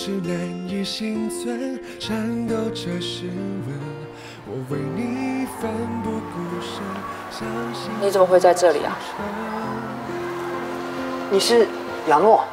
是难以心存，颤抖着湿吻，我为你奋不顾身，相信你怎么会在这里啊？你是杨诺？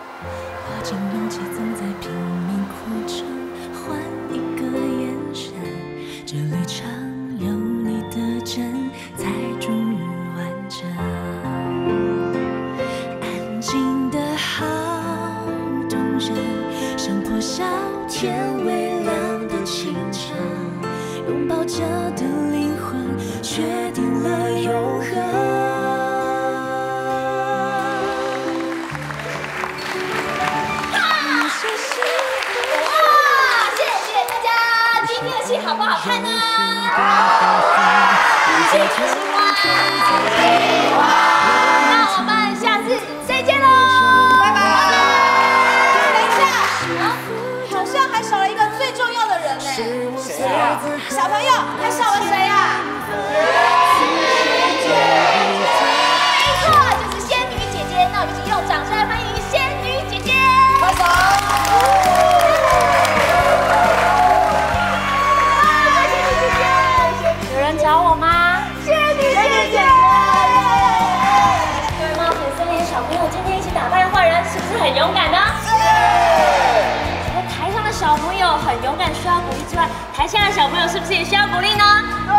之外，台下的小朋友是不是也需要鼓励呢？对。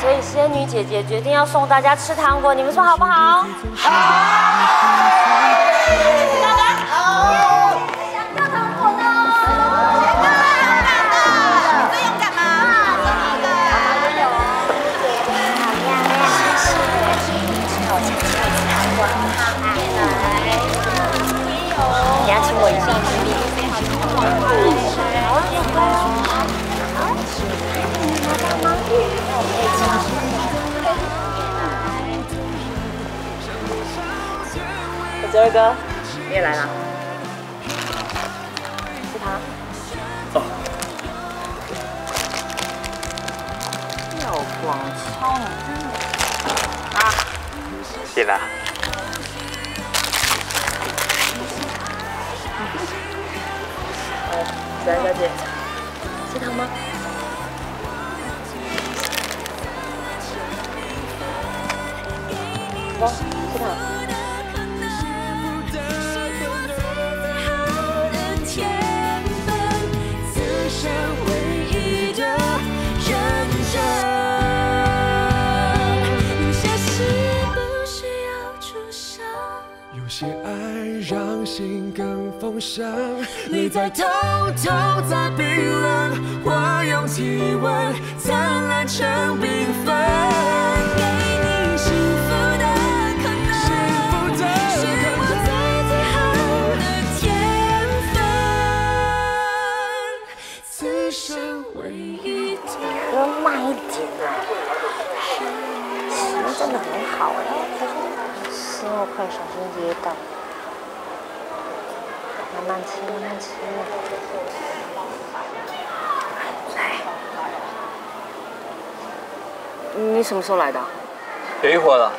所以仙女姐姐决定要送大家吃糖果，你们说好不好？好。大家好。想要糖果呢？谁最勇敢的？你最勇敢吗？送你一个。你要亲我一下。哲二哥，你也来了。是他。廖广超，啊！谢啦。呃，子安小姐，你在偷偷在冰冷，我用体温灿烂成缤纷。真的。很好哎，吃我快小心噎到。慢慢吃，慢慢吃。来，你什么时候来的？有一会儿了，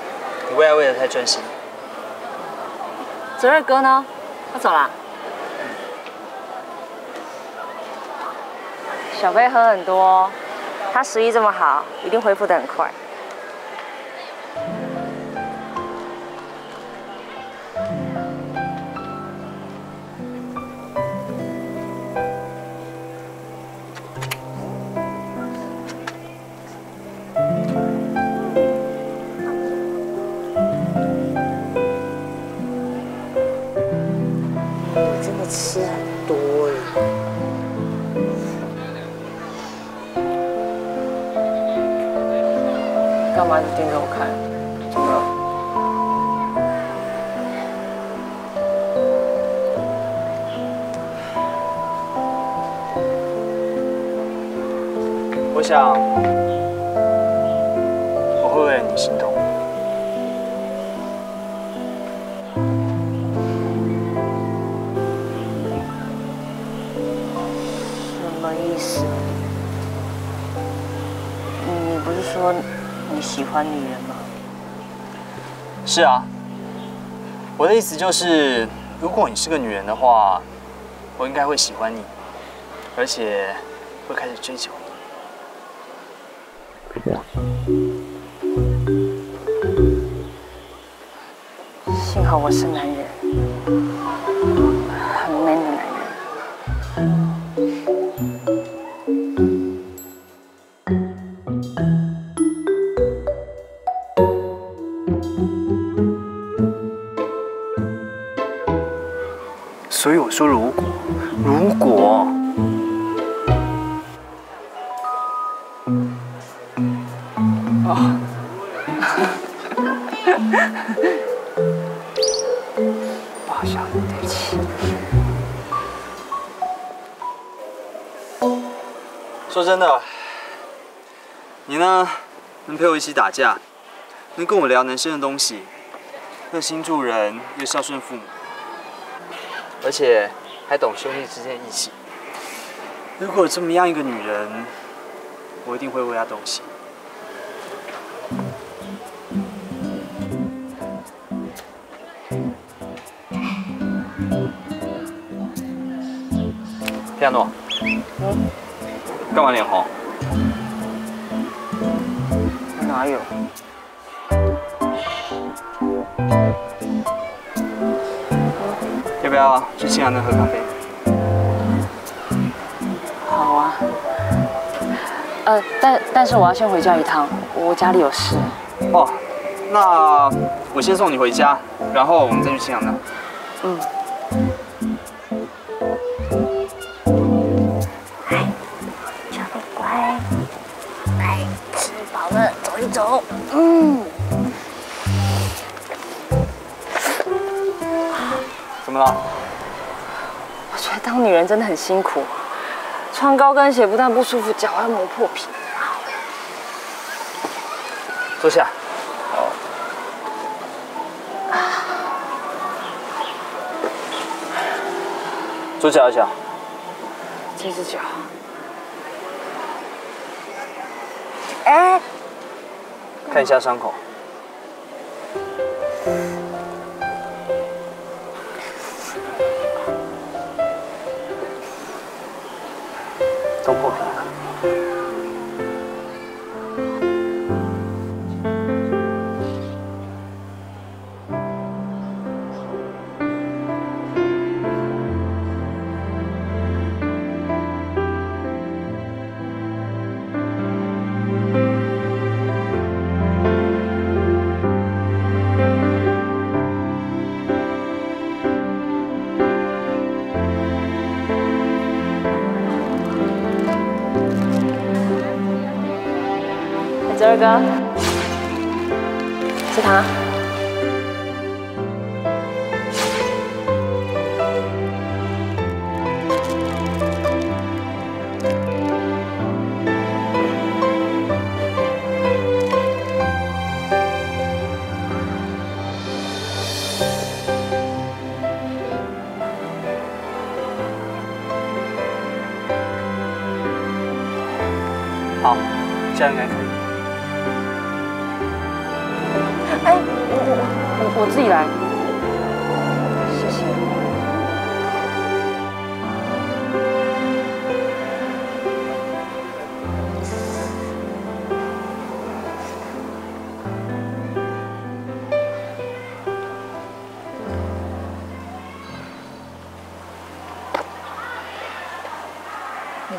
你喂爱喂的太专心。泽二哥呢？他走了。小飞喝很多，他食欲这么好，一定恢复的很快。欢女人吗？是啊，我的意思就是，如果你是个女人的话，我应该会喜欢你，而且会开始追求不好笑，对不起。说真的，你呢，能陪我一起打架，能跟我聊男生的东西，热心助人又孝顺父母。而且还懂兄弟之间的义气。如果有这么样一个女人，我一定会为她动心。亚诺，嗯，干嘛脸红？哪有？要不要去清阳那喝咖啡？好啊。呃，但但是我要先回家一趟，我家里有事。哦，那我先送你回家，然后我们再去清阳那。嗯。走。嗯。怎么了？我觉得当女人真的很辛苦，穿高跟鞋不但不舒服，脚还磨破皮。坐下。哦。左脚脚。这只脚。哎。看一下伤口。泽二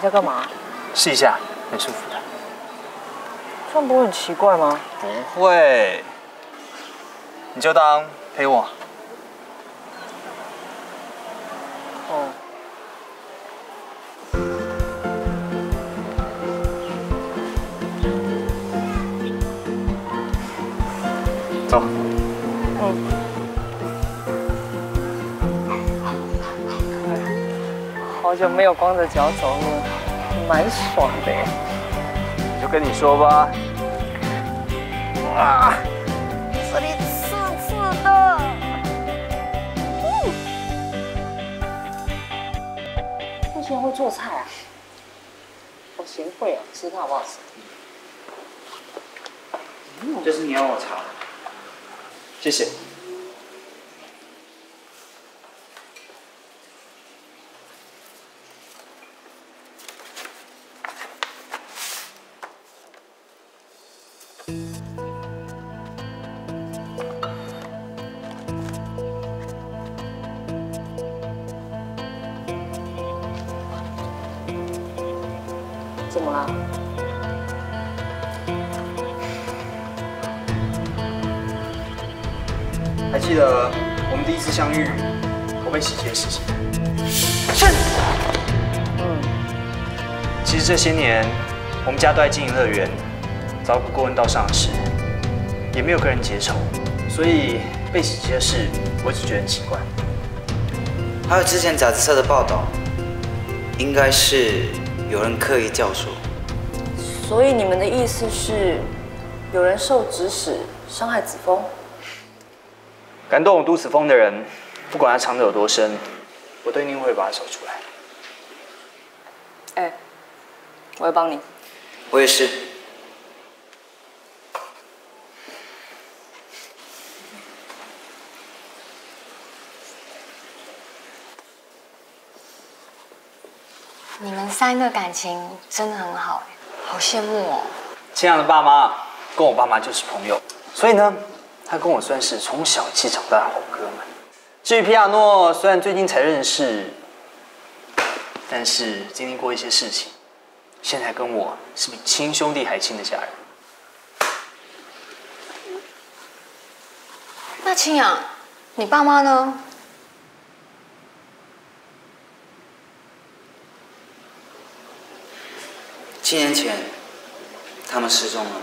在干嘛？试一下，很舒服的。这样不会很奇怪吗？不会。你就当陪我。哦。走。嗯。好久没有光着脚走路，蛮爽的。就跟你说吧。啊！这里刺刺的。以前会做菜啊？我贤惠啊，吃它好不好吃？这是你要我查的，谢谢。这些年，我们家都在经营乐园，找不过问到上的事，也没有跟人结仇，所以被洗劫的事，我只觉得很奇怪。还有之前杂志社的报道，应该是有人刻意教唆。所以你们的意思是，有人受指使伤害子枫？敢动我杜子峰的人，不管他藏得有多深，我都一定会把他找出来。哎，我会帮你。我也是。你们三个感情真的很好哎，好羡慕哦。青阳的爸妈跟我爸妈就是朋友，所以呢，他跟我算是从小一起长大的好哥们。至于皮亚诺，虽然最近才认识，但是经历过一些事情，现在跟我是比亲兄弟还亲的家人。那青阳，你爸妈呢？七年前，他们失踪了。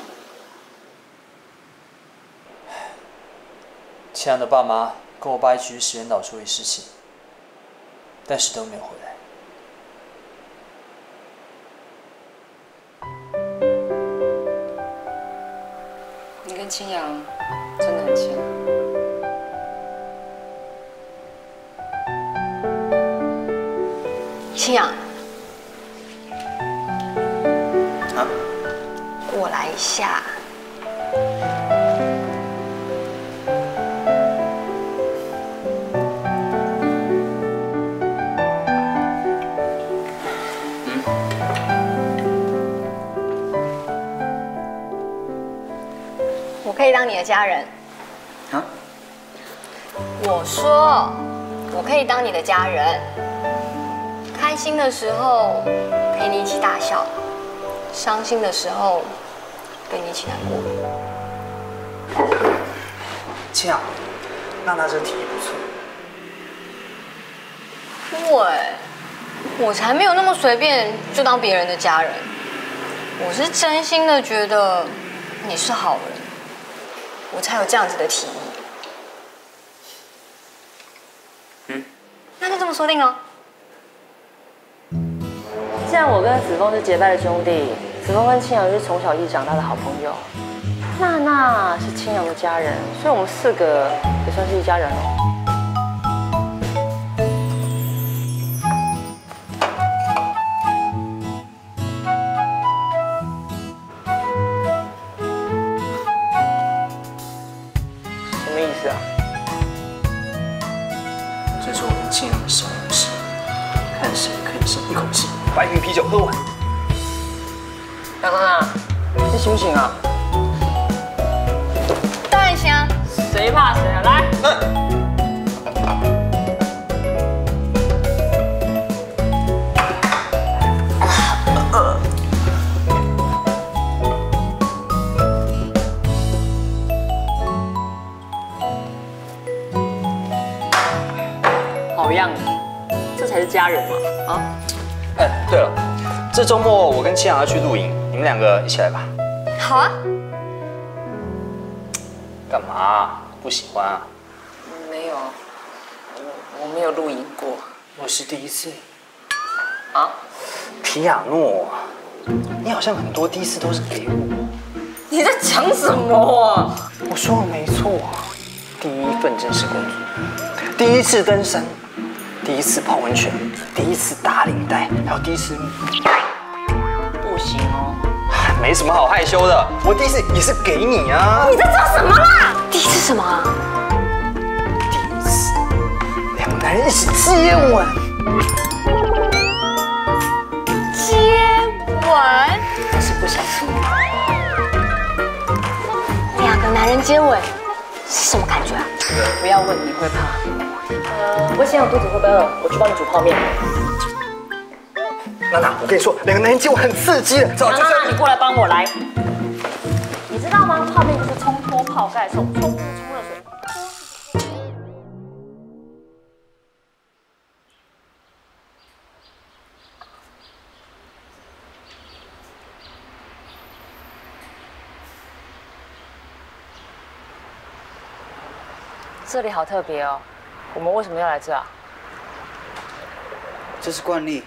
青阳的爸妈跟我爸一起去石原岛处理事情，但是都没有回来。你跟青阳真的很亲。青阳，啊？过来一下。可以当你的家人。啊？我说，我可以当你的家人。开心的时候陪你一起大笑，伤心的时候跟你一起难过。青阳，娜娜这提议不错。喂，我才没有那么随便就当别人的家人。我是真心的觉得你是好人，我才有这样子的提议。嗯，那就这么说定了。既然我跟子枫是结拜的兄弟，子枫跟青阳是从小一起长大的好朋友，娜娜是青阳的家人，所以我们四个也算是一家人喽。哎，对了，这周末我跟青阳要去露营，你们两个一起来吧。好啊。干嘛？不喜欢啊？没有，我我没有露营过我是第一次。啊。皮亚诺，你好像很多第一次都是给我。你在讲什么啊？我说的没错，第一份正式工作，第一次登山，第一次泡温泉，第一次打领带，还有第一次，不行哦。没什么好害羞的，我第一次也是给你啊。你在做什么啦？第一次什么啊？第一次，两个男人一起接吻，接吻？但是不小心。两个男人接吻是什么感觉啊？不要问，你会怕。呃，我想我肚子会不会饿？我去帮你煮泡面。娜娜，我跟你说，两个男人接吻很刺激的，走，娜娜，你过来帮我来。你知道吗？泡面就是冲脱泡盖，冲冲就是冲热水。这里好特别哦，我们为什么要来这啊？这是惯例。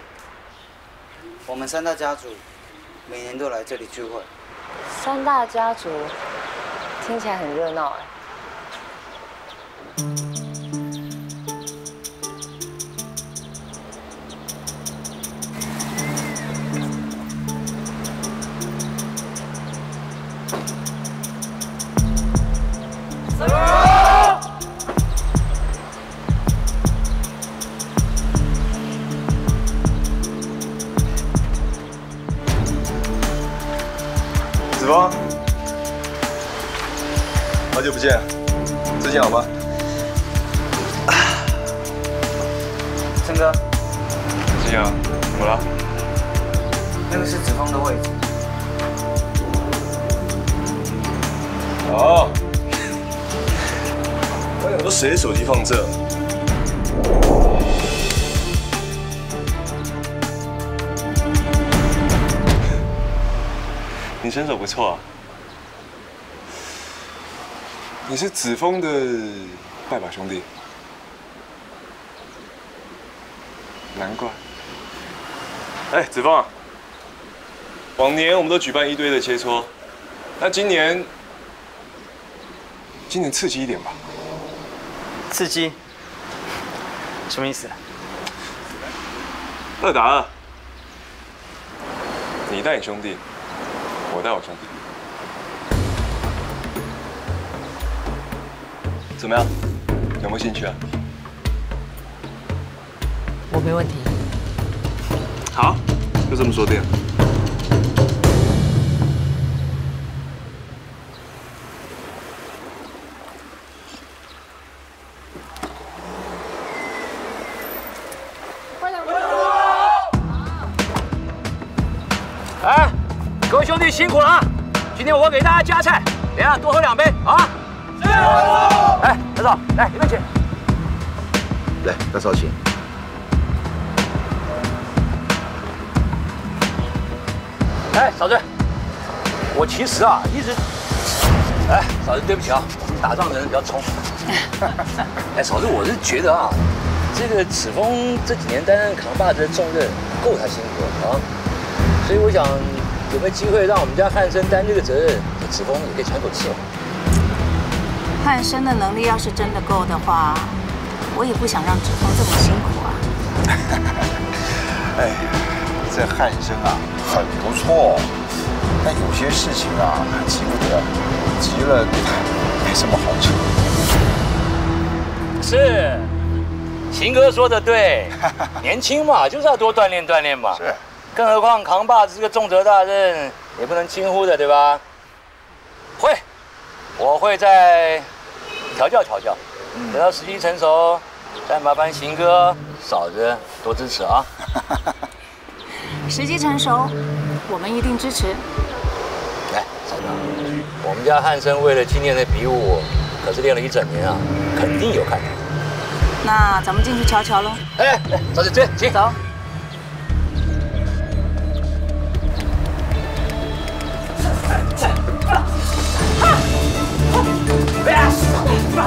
我们三大家族每年都来这里聚会。三大家族听起来很热闹哎。子枫的拜把兄弟，难怪。哎，子枫，往年我们都举办一堆的切磋，那今年，今年刺激一点吧。刺激？什么意思？二打二，你带你兄弟，我带我兄弟，怎么样？有没有兴趣啊？我没问题。好，就这么说定了。哎，各位兄弟辛苦了啊！今天我给大家加菜，等下多喝两杯啊！来里面请。来，大嫂请。哎，嫂子，我其实啊一直，哎，嫂子对不起啊，我们打仗的人比较冲。哎，嫂子，我是觉得啊，这个子枫这几年担任扛把子的重任，够他辛苦了啊。所以我想，有没有机会让我们家汉生担这个责任，子枫也可以喘口气嘛。汉生的能力要是真的够的话，我也不想让志峰这么辛苦啊。哎，这汉生啊，很不错，但有些事情啊，急不得，急了没什么好处。是，秦哥说的对，年轻嘛，就是要多锻炼锻炼嘛。是。更何况扛把子这个重责大任，也不能轻忽的，对吧？会，我会再调教调教，等到时机成熟，再麻烦行哥、嫂子多支持啊。时机成熟，我们一定支持。来，嫂子，我们家汉生为了今年的比武，可是练了一整年啊，肯定有看头。那咱们进去瞧瞧喽。哎，来，嫂子，这请走。哎，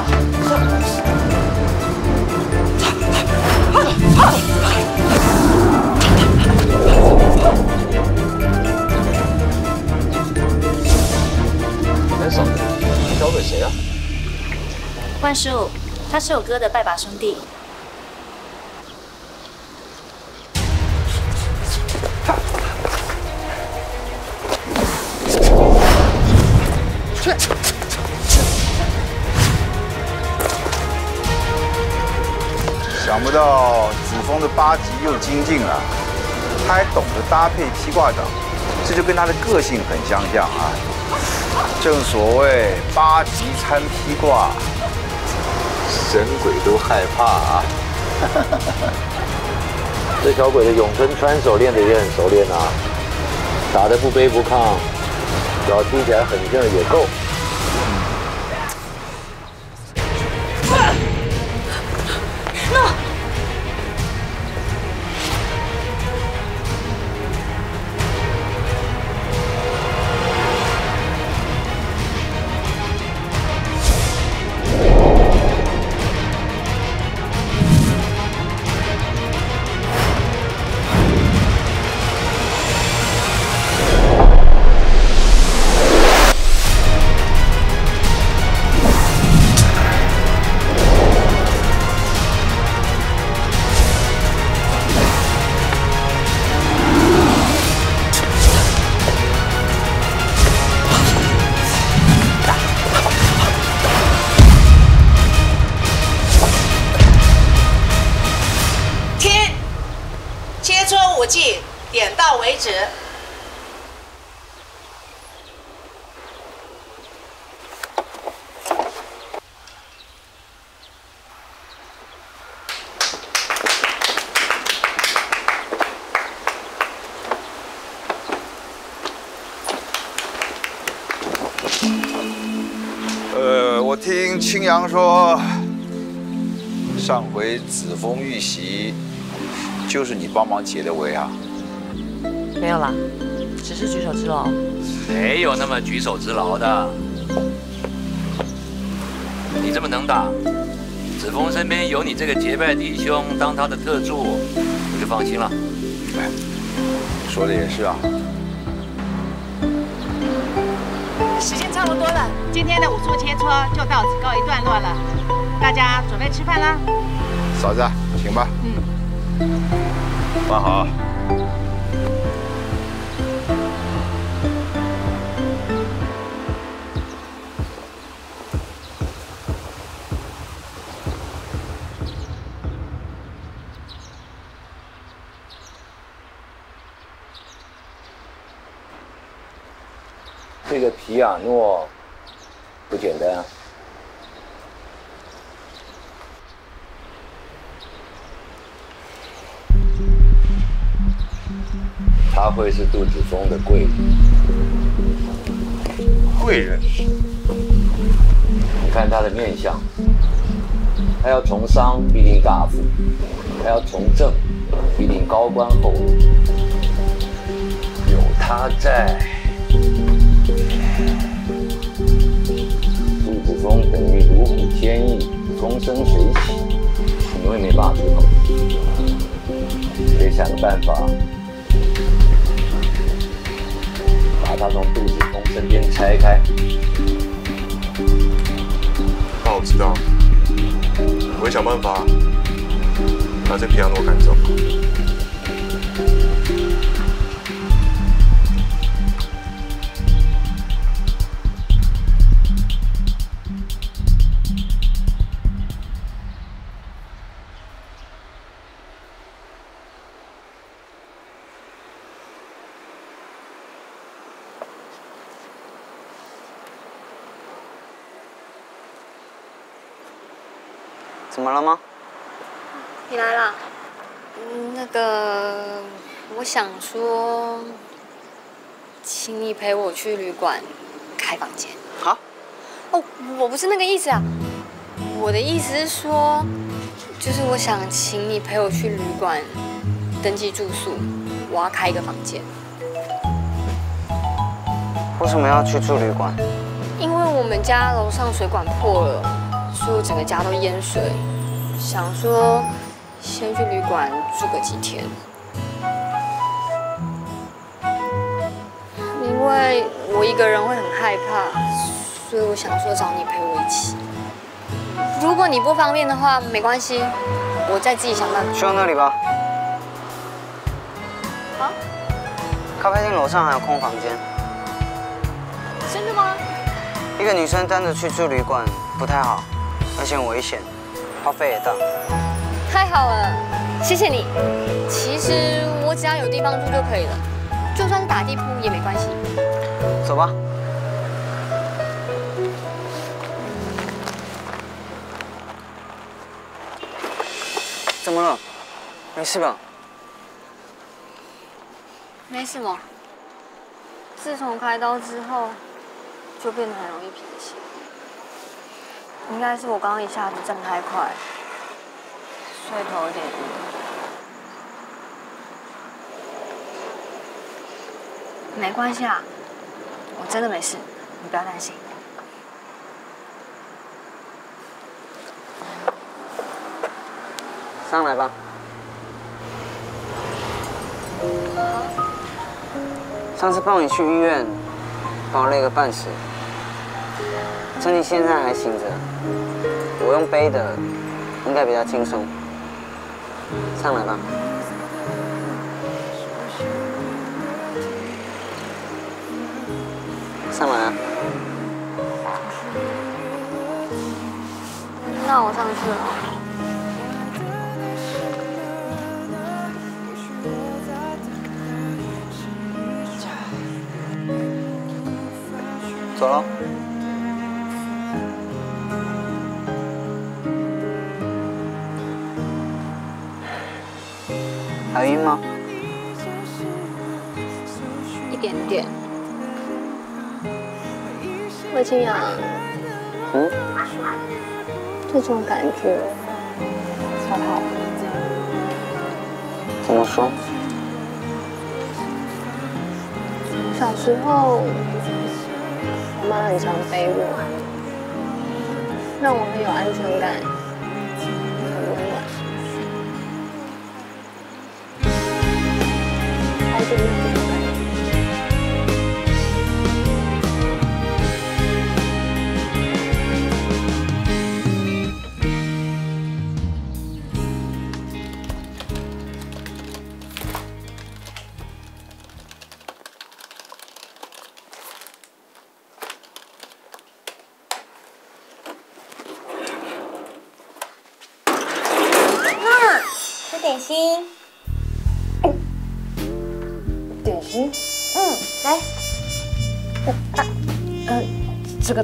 嫂子，你交给谁啊？万叔，他是我哥的拜把兄弟。去。想不到子枫的八级又精进了，他还懂得搭配披挂掌，这就跟他的个性很相像啊。正所谓八级参披挂，神鬼都害怕啊。这小鬼的咏春穿手练得也很熟练啊，打得不卑不亢，脚踢起来狠劲也够。子枫遇袭，就是你帮忙解的围啊？没有啦，只是举手之劳。没有那么举手之劳的。你这么能打，子枫身边有你这个结拜弟兄当他的特助，我就放心了。说的也是啊。时间差不多了，今天的武术切磋就到此告一段落了，大家准备吃饭啦。嫂子，请吧。嗯。放好。这个皮亚诺不简单啊。他会是杜子峰的贵人。贵人？你看他的面相，他要从商必定大富，他要从政必定高官厚禄。有他在，杜子峰等于如虎添翼，风生水起，你永远没办法出口。得想个办法，他从杜子从身边拆开。那我知道，我会想办法把这皮亚诺赶走。陪我去旅馆开房间。好。哦，我不是那个意思啊。我的意思是说，就是我想请你陪我去旅馆登记住宿，我要开一个房间。为什么要去住旅馆？因为我们家楼上水管破了，所以我整个家都淹水，想说先去旅馆住个几天。因为我一个人会很害怕，所以我想说找你陪我一起。如果你不方便的话，没关系，我再自己想办法。去到那里吧。啊？咖啡厅楼上还有空房间。真的吗？一个女生单着去住旅馆不太好，而且很危险，花费也大。太好了，谢谢你。其实我只要有地方住就可以了，就算是打地铺也没关系。走吧。怎么了？没事吧？没什么。自从开刀之后，就变得很容易贫血。应该是我刚刚一下子站太快，头有点晕。没关系啊，我真的没事，你不要担心。上来吧。上次抱你去医院，把我累个半死。趁你现在还醒着，我用背的，应该比较轻松。上来吧。上来啊！那我上去了。走了。还晕吗？一点点。魏清扬，嗯，这种感觉超好。怎么说？小时候，我妈很常背我，让我很有安全感，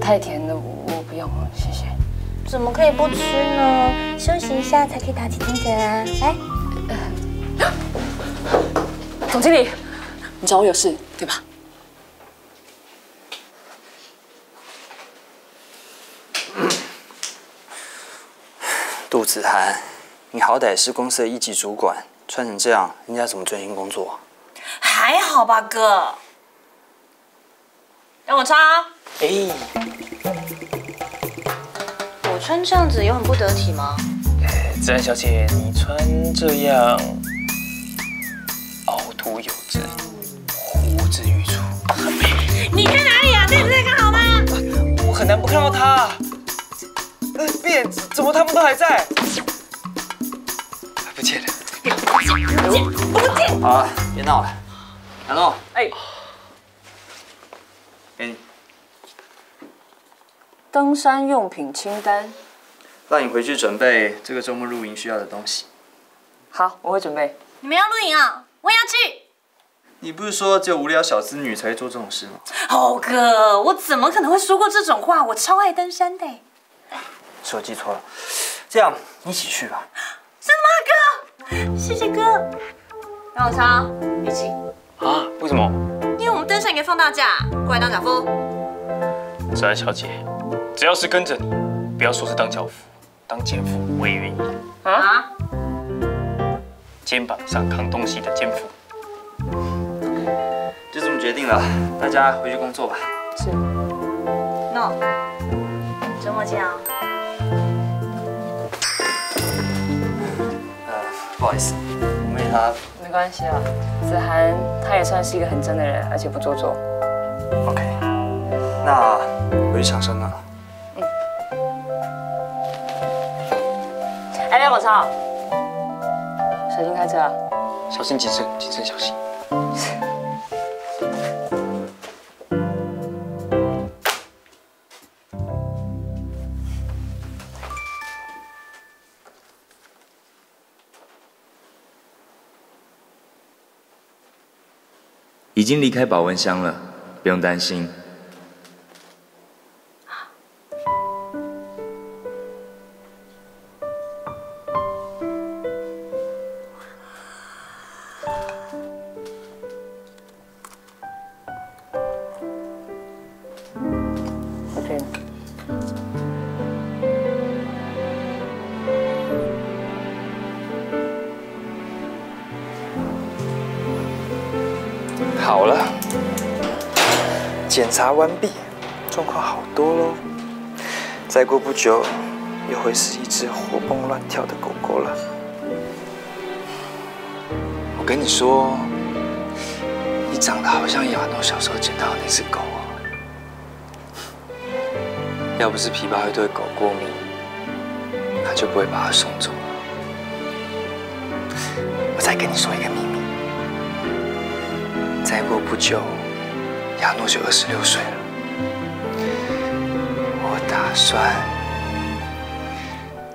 太甜了，我不用，谢谢。怎么可以不吃呢？休息一下才可以打起精神啊！来，总经理，你找我有事对吧？杜子涵，你好歹是公司的一级主管，穿成这样，人家怎么专心工作啊？还好吧，哥。让我擦。哎，我穿这样子有很不得体吗？自然小姐，你穿这样，凹凸有致，呼之欲出。你看哪里啊？这里不是刚好吗？我很难不看到他。那辫子怎么他们都还在？不见了。不见，不见。好了，别闹了。杨诺，哎，给你，登山用品清单。让你回去准备这个周末露营需要的东西。好，我会准备。你们要露营啊？我也要去。你不是说只有无聊小资女才会做这种事吗？哦哥，我怎么可能会说过这种话？我超爱登山的。是我记错了。这样，你一起去吧。真的吗，哥？谢谢哥。让我擦，一起。啊？为什么？因为我们登山可以放大假，过来当脚夫。自然小姐，只要是跟着你，不要说是当教夫，当奸夫我也愿意。啊？肩膀上扛东西的肩夫。就这么决定了，大家回去工作吧。是。No。周末见啊。呃，不好意思，我妹她没关系啊，子涵他也算是一个很真的人，而且不做作。OK，那回去厂商了。哎，梁宝超，小心开车啊！小心谨慎，谨慎小心。已经离开保温箱了，不用担心。检查完毕，状况好多喽。再过不久，又会是一只活蹦乱跳的狗狗了。我跟你说，你长得好像亚诺小时候捡到的那只狗哦。要不是皮巴会对狗过敏，他就不会把它送走了。我再跟你说一个秘密，再过不久，亚诺就二十六岁了。算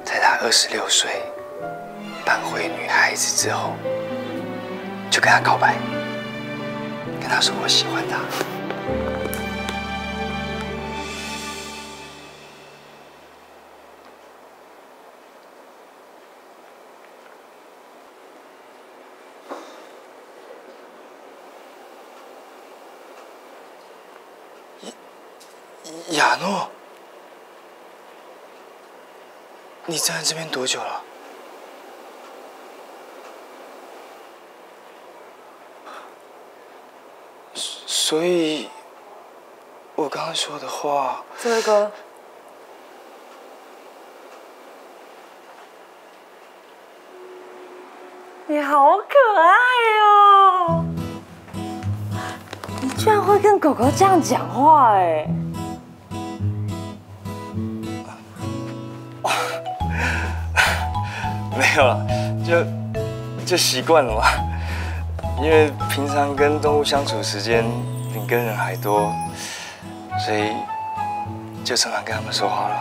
在他二十六岁扮回女孩子之后，就跟他告白，跟他说我喜欢他。站在这边多久了？所以，我刚刚说的话，这位哥，你好可爱哦！你居然会跟狗狗这样讲话哎！没有了，就就习惯了嘛。因为平常跟动物相处时间比跟人还多，所以就常常跟他们说话了。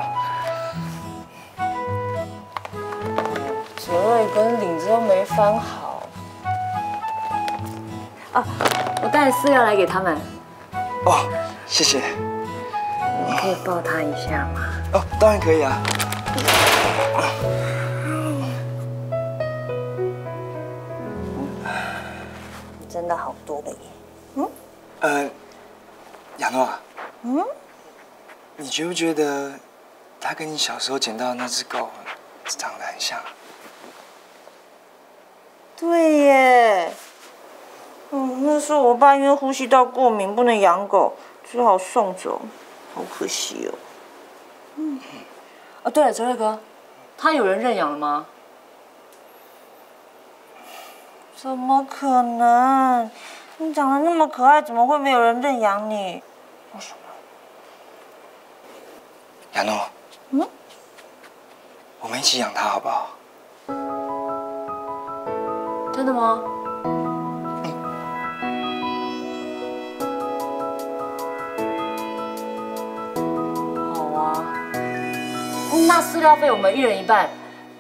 哲瑞跟领子都没翻好。啊，我带饲料来给他们。哦，谢谢。你可以抱他一下吗？哦，当然可以啊。真的好多了耶。嗯？呃，亚诺啊，嗯？你觉不觉得它跟你小时候捡到的那只狗长得很像？对耶。嗯，那时候我爸因为呼吸道过敏不能养狗，只好送走，好可惜哦。嗯。哦，对了，哲瑞哥，他有人认养了吗？怎么可能？你长得那么可爱，怎么会没有人认养你？为什么？亚诺，嗯，我们一起养它好不好？真的吗？好啊。那饲料费我们一人一半，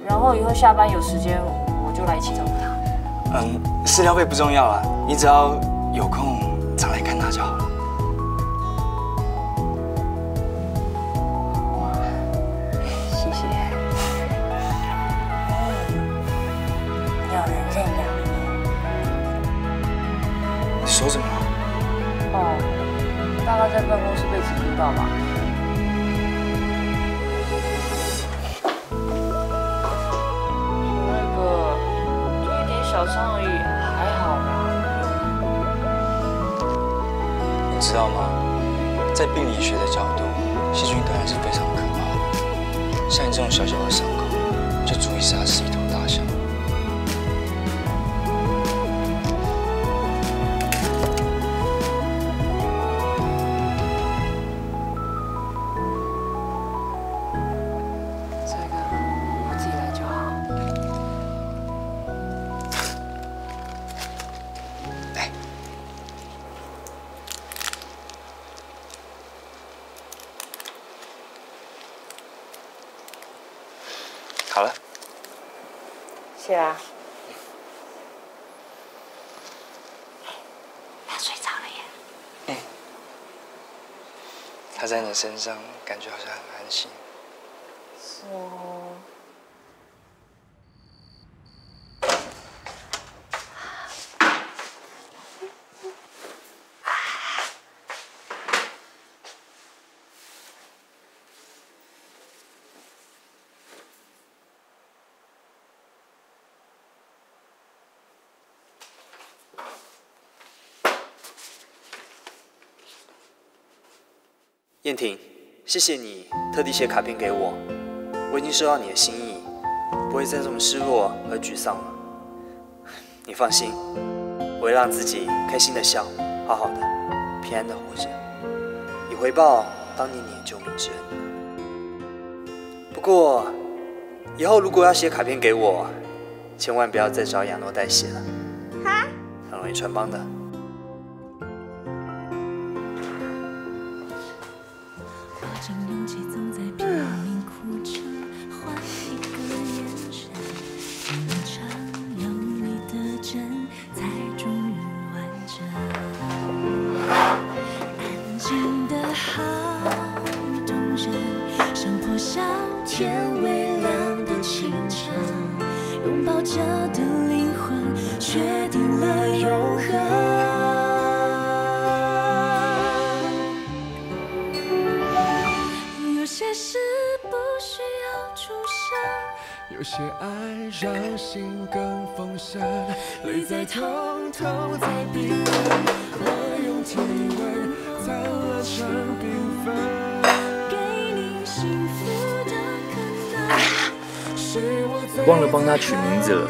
然后以后下班有时间我就来一起照顾它。嗯，饲料费不重要了，你只要有空常来看它就好了。谢谢。有人认养你说什么？哦，大概在办公室被子听到吧。小小的伤好了，谢啊。他睡着了耶。他在你身上，感觉好像很安心。是哦。燕婷，谢谢你特地写卡片给我，我已经收到你的心意，不会再这么失落和沮丧了。你放心，我会让自己开心的笑，好好的，平安的活着，以回报当年你的救命之恩。不过，以后如果要写卡片给我，千万不要再找亚诺代写了，哈？很容易穿帮的。忘了帮他取名字了。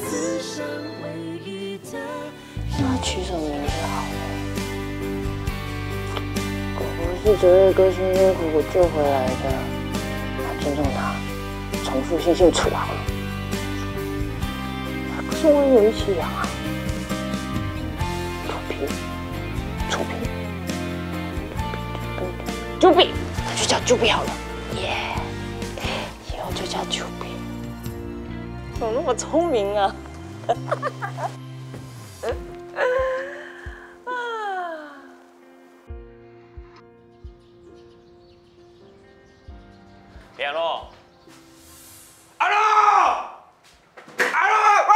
此生唯一的那取什么名字好呢？狗狗是哲瑞哥辛辛苦苦救回来的，要尊重它，重复性姓楚好了。可是我也有一起养啊，楚皮，楚皮，朱比，那就叫朱比好了，怎么那么聪明啊？亚诺，阿诺，阿诺，快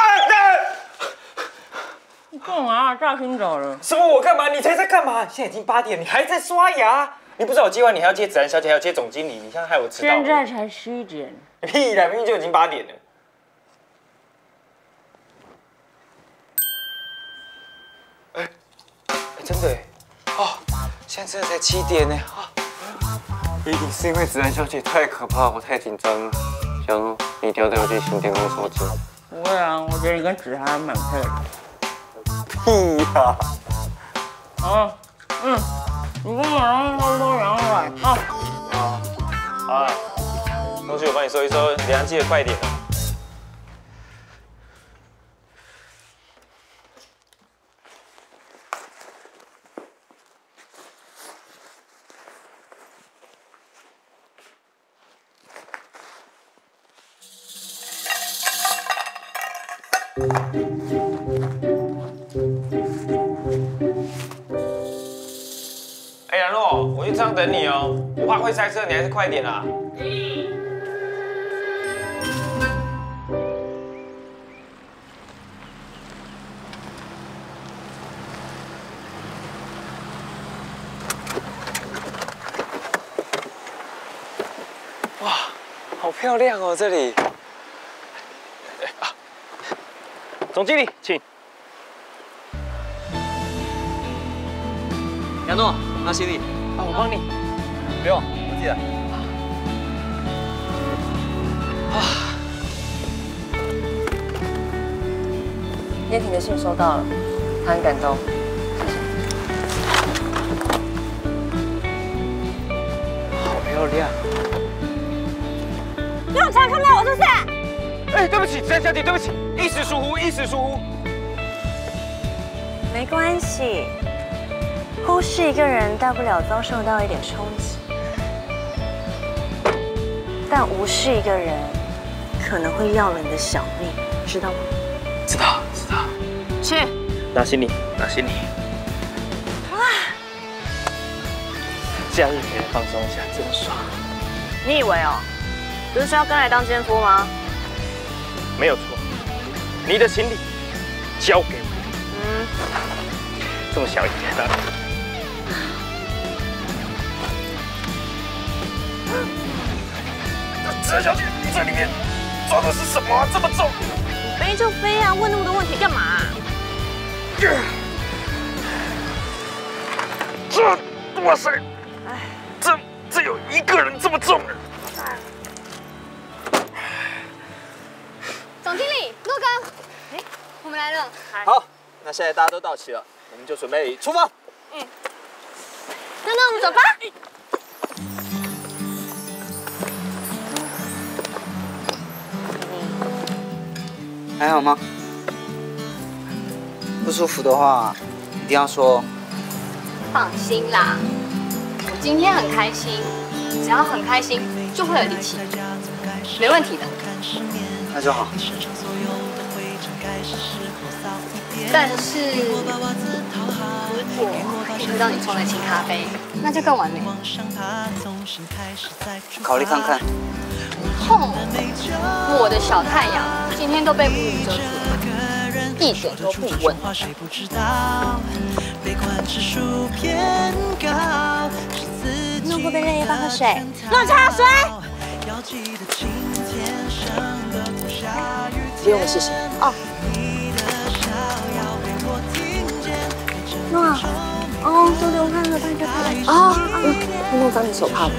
你干嘛？大清早的。什么？我干嘛？你才在干嘛？现在已经八点，你还在刷牙？你不知道我接完你还要接子安小姐，还要接总经理，你现在害我迟到了。现在才七点。屁啦，明明就已经八点了。现在真的才七点呢，啊，一定是因为子安小姐太可怕，我太紧张了。小诺，你一定要带我去新店公收金。不会啊，我觉得你跟子涵蛮配的。屁呀、啊，嗯，你跟我让偷偷养来啊。啊，好了，东西我帮你收一收，等下记得快一点哦，我怕会塞车，你还是快一点啦。哇，好漂亮哦，这里。啊，总经理，请。亚诺，拿行李。啊，我帮你。不用，我自己来。燕婷的信收到了，她很感动。好漂亮。你有常看不到我是不是？哎，对不起，詹小姐，对不起，一时疏忽，一时疏忽。没关系，忽视一个人，大不了遭受到一点冲击；但无视一个人，可能会要了你的小命，知道吗？知道，知道。去。拿行李，拿行李。哇，假日可以放松一下，真爽。你以为哦，不是说要跟来当奸夫吗？没有错，你的行李交给我。嗯，这么小一点的。陈小姐，你这里面装的是什么、啊？这么重？飞就飞啊，问那么多问题干嘛？这哇塞，哎这这有一个人这么重。总经理，诺哥，哎，我们来了。好，那现在大家都到齐了，我们就准备出发。嗯，那那我们走吧。还好吗？不舒服的话，一定要说。放心啦，我今天很开心，只要很开心就会有力气，没问题的。那就好。但是如果可以喝到你冲的清咖啡，那就更完美。考虑看看。痛，我的小太阳今天都被乌云遮住了，一点都不稳。诺哥，杯热要不要喝水？诺茶水。不用了，谢谢。哦。诺，哦，都流汗了，帮你拍拍。啊，嗯，弄脏你手帕了。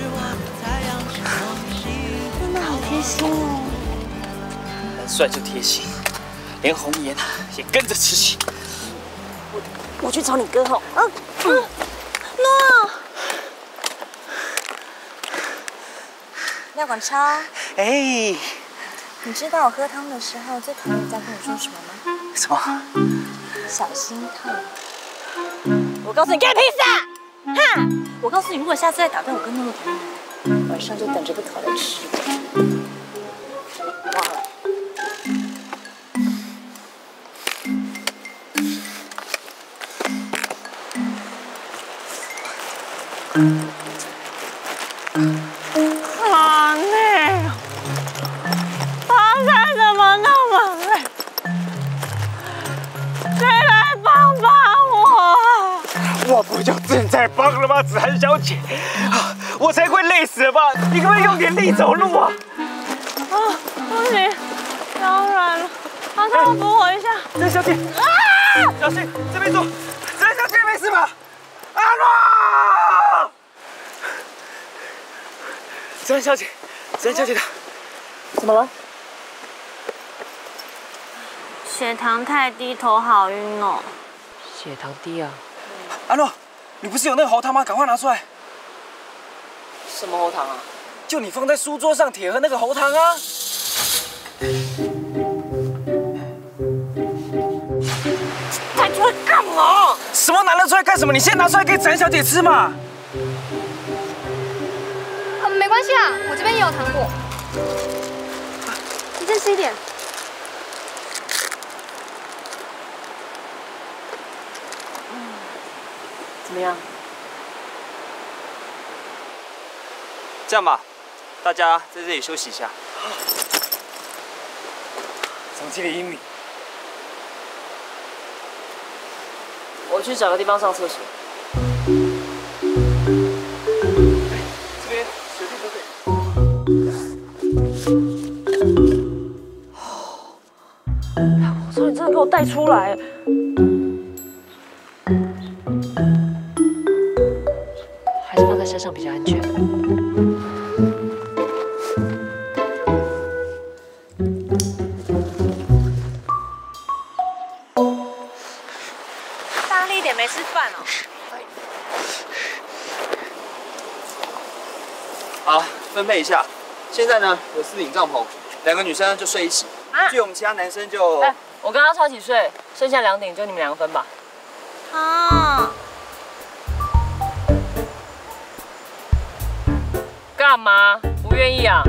贴心哦，很帅就贴心，连红颜也跟着痴心。我我去找你哥吼。嗯嗯，诺，廖广超，哎，你知道我喝汤的时候最讨厌在跟我说什么吗？什么？小心烫。我告诉你，干屁事啊！哈！我告诉你，如果下次再打断我跟诺诺谈恋爱，晚上就等着被烤来吃。好累，爬山怎么那么累？谁来帮帮我？我不就正在帮了吗，子涵小姐？我才会累死吧？你可不可以用点力走路啊？啊，不行，脚软了，马上扶我一下。子涵小姐，啊！小心，这边坐。子涵小姐没事吧？阿诺！子涵小姐，子涵小姐的，怎么了？血糖太低，头好晕哦。血糖低啊？阿诺，你不是有那个喉糖吗？赶快拿出来。什么喉糖啊？就你放在书桌上铁盒那个喉糖啊！拿出来干嘛？什么拿得出来干什么？你先拿出来给展小姐吃嘛。关系啦，我这边也有糖果。你再吃一点。怎么样？这样吧，大家在这里休息一下。总经理英明。我去找个地方上厕所。给我带出来！还是放在身上比较安全。大力一点，没吃饭哦。好，分配一下。现在呢，有四顶帐篷，两个女生就睡一起。至于我们其他男生就……哎，我跟阿超一起睡，剩下两顶就你们两个分吧。啊！干嘛？不愿意啊？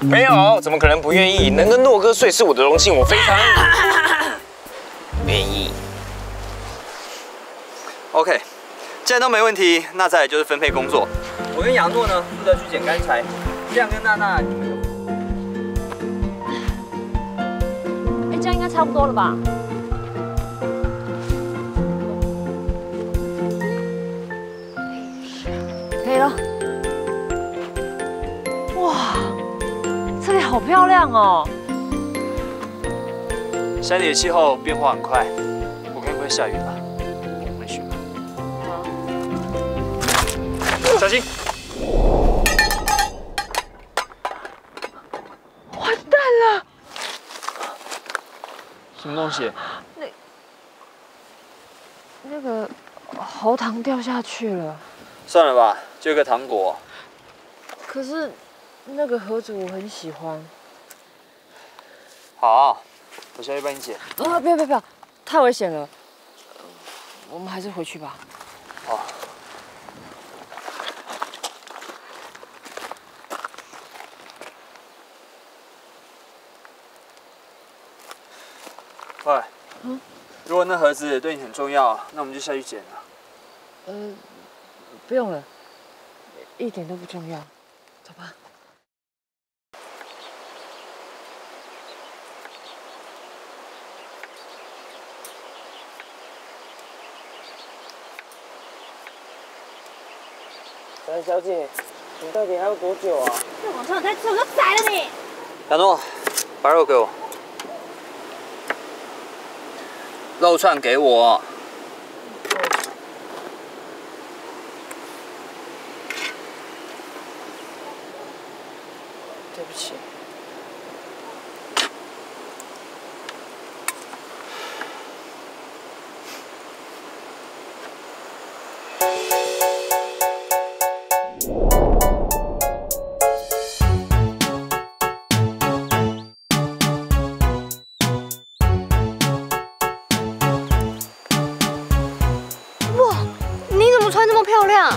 没有，怎么可能不愿意？能跟诺哥睡是我的荣幸，我非常 愿意。OK，既然都没问题，那再来就是分配工作。我跟杨诺呢负责去捡干柴，这样跟娜娜你们这样应该差不多了吧？可以了。哇，这里好漂亮哦！山里的气候变化很快，我看快下雨吧。我们去吧。小心！完蛋了！什么东西？那那个喉糖掉下去了。算了吧，就一个糖果。可是那个盒子我很喜欢。好，我下去帮你捡。啊！不要不要不要，太危险了。我们还是回去吧。好。喂，嗯，如果那盒子对你很重要，那我们就下去捡了。呃，不用了，一点都不重要。走吧。蓝小姐，你到底还要多久啊？这网上太臭，都宰了你！亚诺，把肉给我。肉串给我。穿这么漂亮？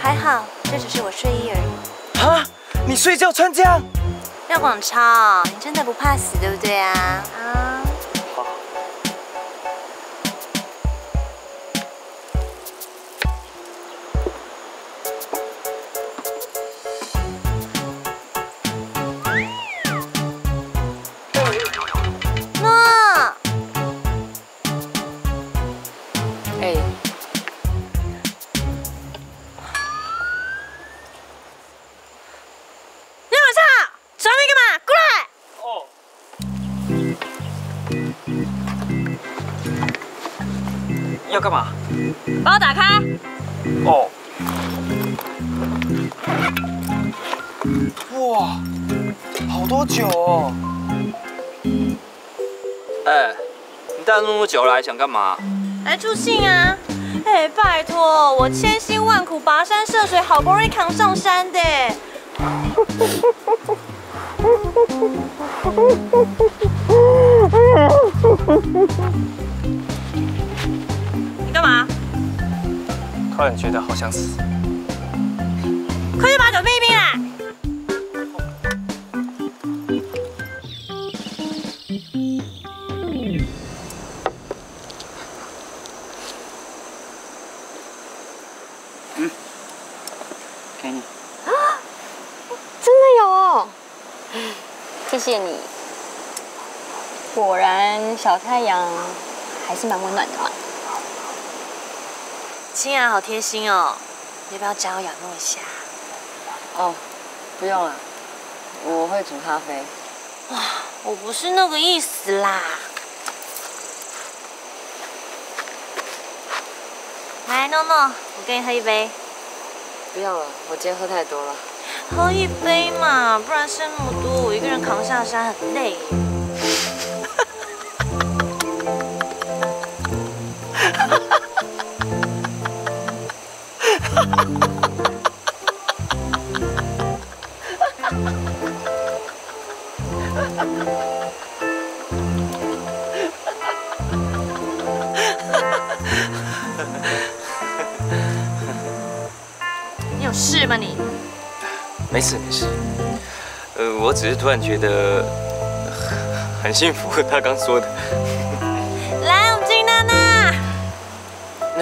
还好，这只是我睡衣而已。啊，你睡觉穿这样？廖广超，你真的不怕死对不对啊？好多酒哦！哎，你带那么多酒来，想干嘛？来助兴啊！哎，拜托，我千辛万苦跋山涉水，好不容易扛上山的。你干嘛？突然觉得好想死。快去把酒小太阳还是蛮温暖的嘛。青雅好贴心哦，要不要加我养诺一下？哦，不用了，我会煮咖啡。哇，我不是那个意思啦。来，诺诺，我跟你喝一杯。不要了，我今天喝太多了。喝一杯嘛，不然剩那么多，我一个人扛下山很累。你有事吗你？没事没事，呃，我只是突然觉得很很幸福，他刚说的。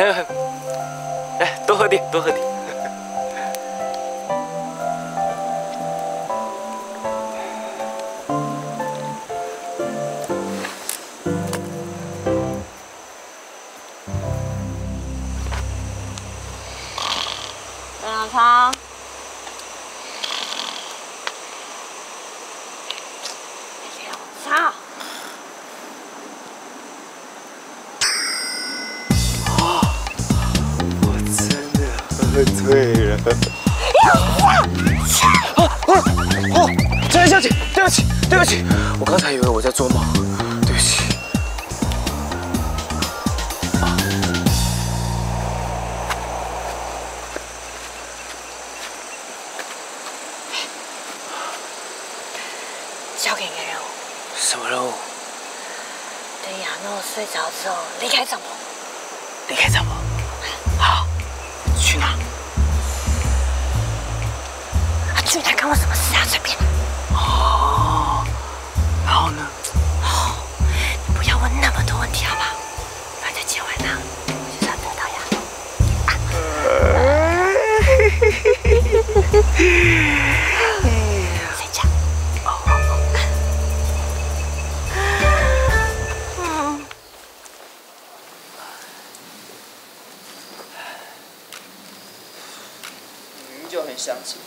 来，多喝点，多喝点。相信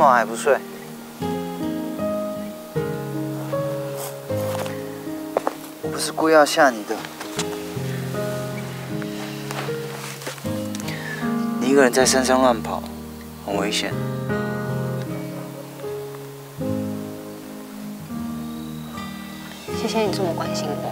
么晚还不睡？我不是故意要吓你的。你一个人在山上乱跑，很危险。谢谢你这么关心我。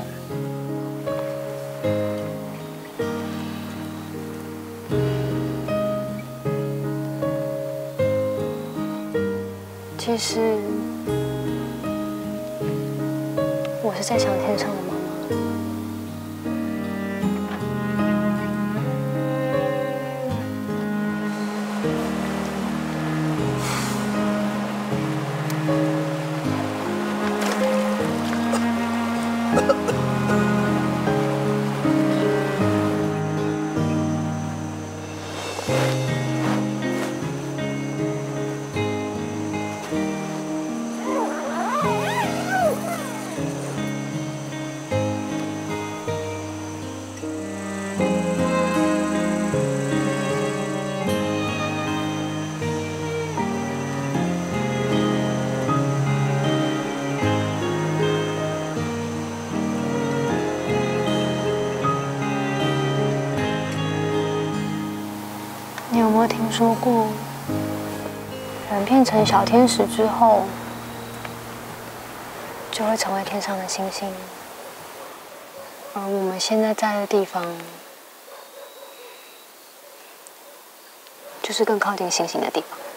说过，人变成小天使之后，就会成为天上的星星，而我们现在在的地方，就是更靠近星星的地方。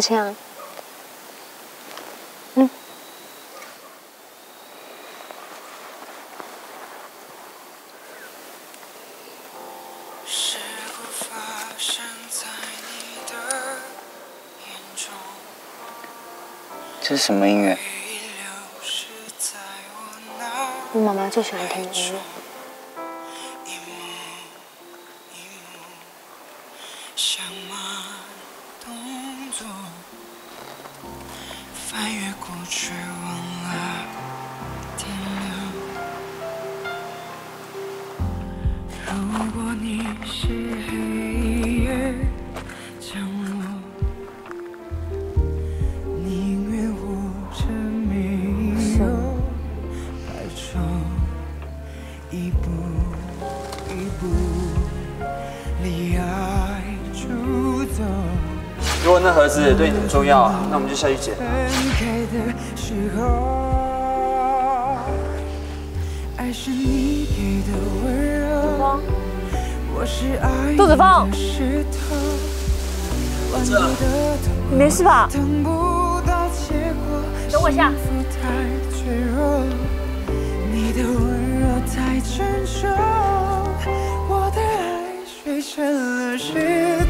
我想，嗯，是否发生在你的眼中？这是什么音乐？我妈妈最喜欢听的音乐。如果那盒子对你很重要，那我们就下去捡。分开的时候，爱是你给的温柔，我是爱杜子峰你的石头，挽回的你没事吧？等不到结果，等我一下。幸福太脆弱，你的温柔太沉重，我的爱碎成了石头，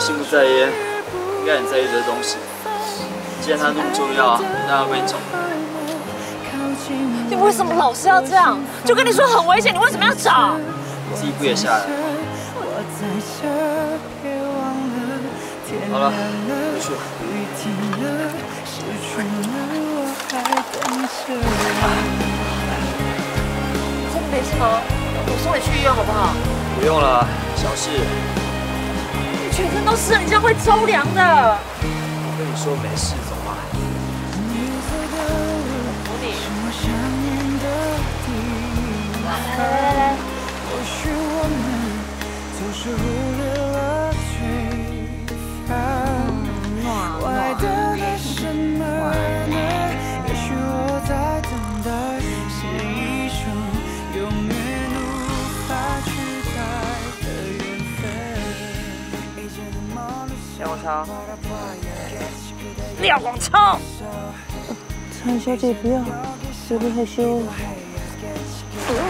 心不在焉，应该很在意这东西。既然它那么重要，那要被你找。你为什么老是要这样？就跟你说很危险，你为什么要找？你自己不也下来？我在这，别忘了天好了，回去。雨停了，失去了，我还等着。真的没事吗？我送你去医院好不好？不用了，小事。你全身都湿了，你这样会着凉的。我跟你说没事，走吧。扶你。来来来，或廖广超，陈小姐不要，有点害羞。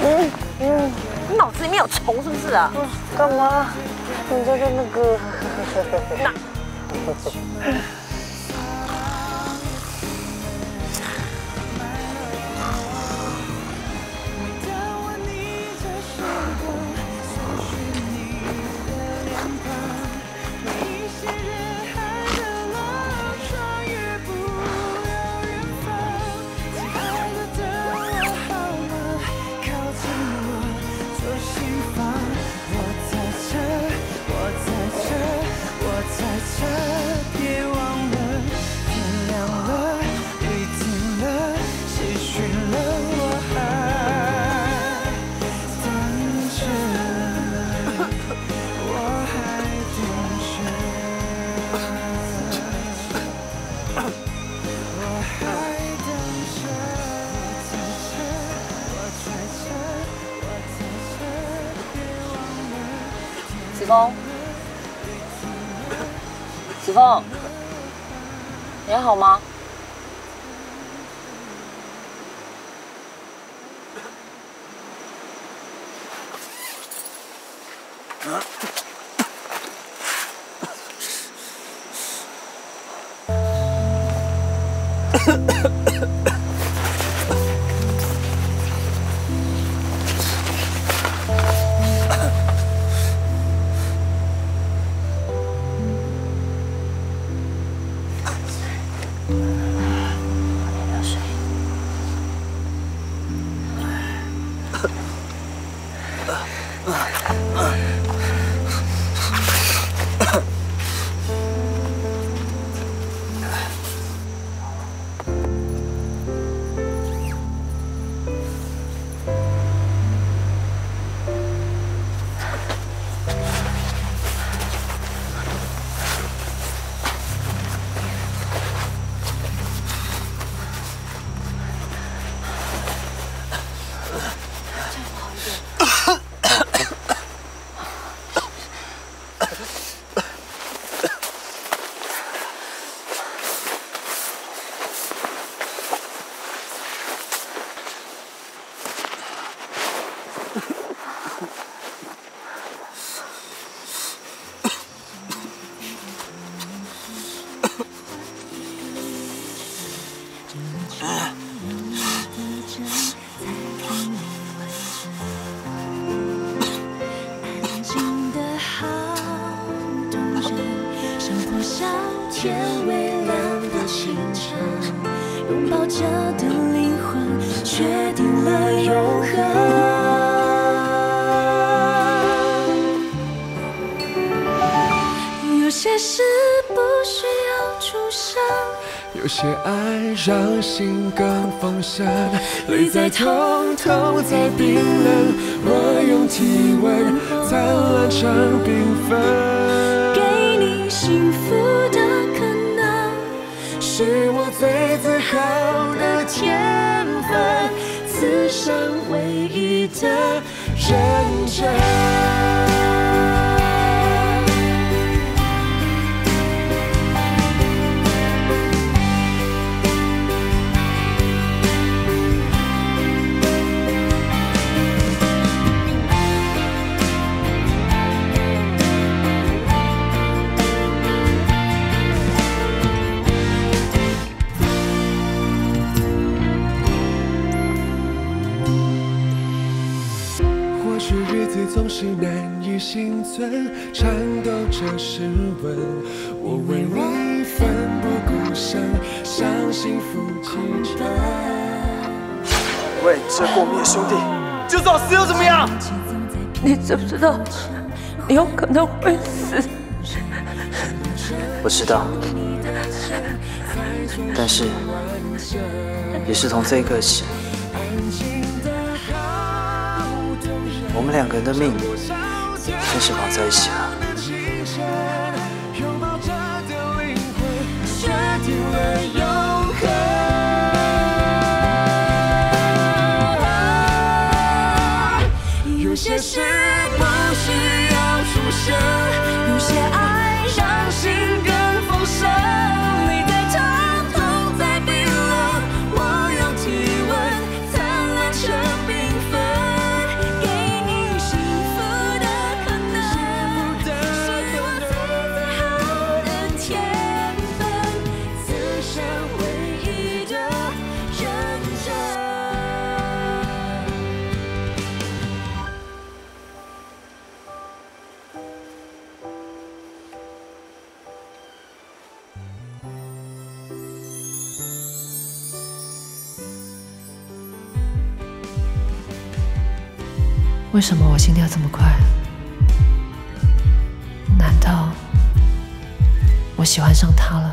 嗯嗯，你脑子里面有虫是不是啊？干嘛？人家在那个。那。心更丰盛，泪在通通在冰冷，我用体温灿烂成缤纷。给你幸福的可能，是我最自豪的天分，此生唯一的认真。喂，这过命的兄弟，就算我死又怎么样？你知不知道，你有可能会死？我知道，但是也是从这一刻起，我们两个人的命真是绑在一起了。为什么我心跳这么快？难道我喜欢上他了？